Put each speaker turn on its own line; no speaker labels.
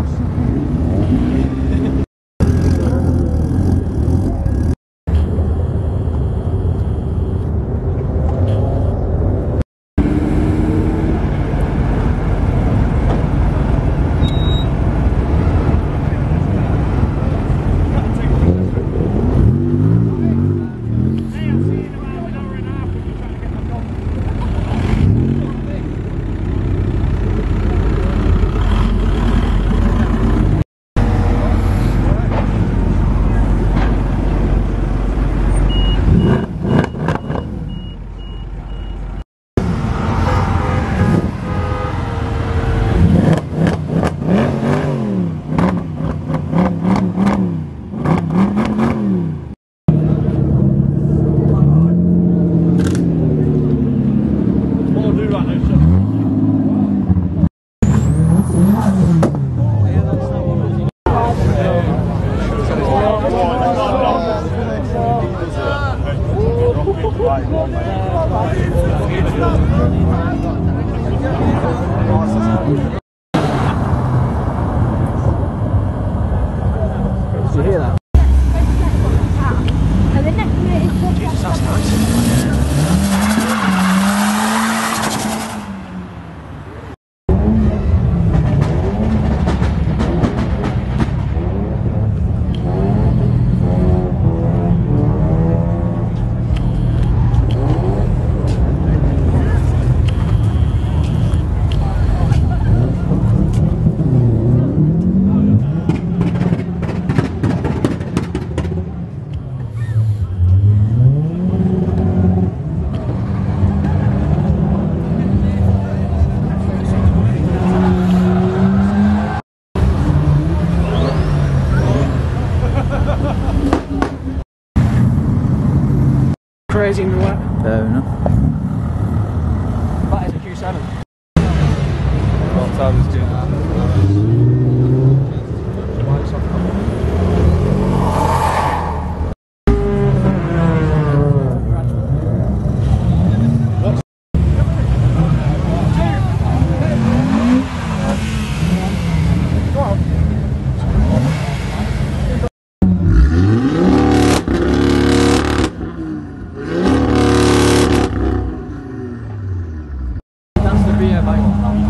합시다. 前